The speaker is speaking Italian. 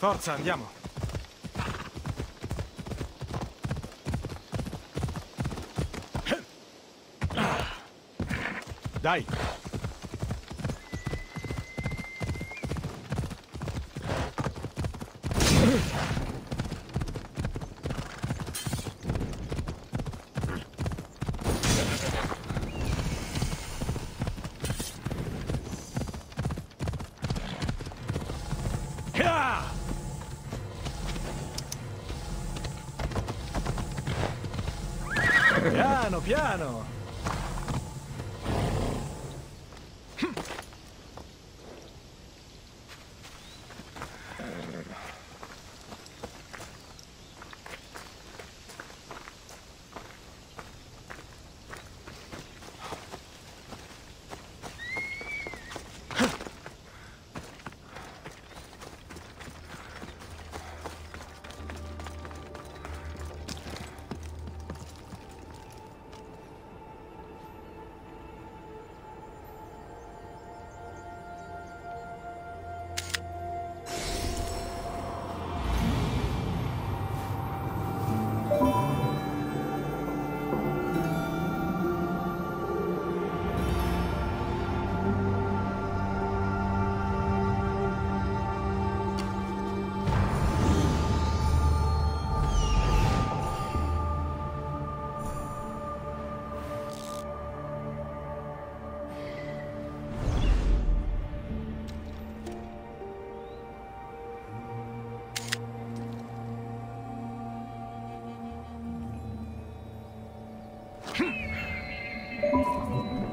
Forza, andiamo. Dai. Ah! Piano, piano. フッ。